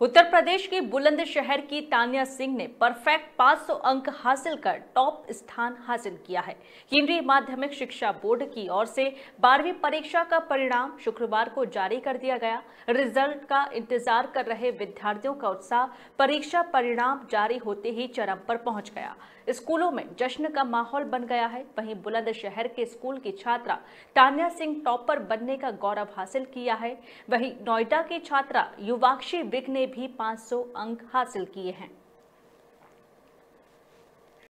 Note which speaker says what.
Speaker 1: उत्तर प्रदेश के बुलंदशहर की तानिया सिंह ने परफेक्ट 500 अंक हासिल कर टॉप स्थान हासिल किया है। केंद्रीय माध्यमिक शिक्षा बोर्ड की ओर से बारहवीं परीक्षा का परिणाम शुक्रवार को जारी कर दिया गया। रिज़ल्ट का इंतज़ार कर रहे विद्यार्थियों का उत्साह परीक्षा परिणाम जारी होते ही चरम पर पहुँच गया। स्कूलों में जश्न का माहौल बन गया है। वहीं बुलंदशहर के स्कूल की छात्रा तानिया सिंह टॉपर बनने का गौरव हासिल किया है। वहीं नोएडा की छात्रा युवाक्षी विग भी 500 अंक हासिल किए हैं।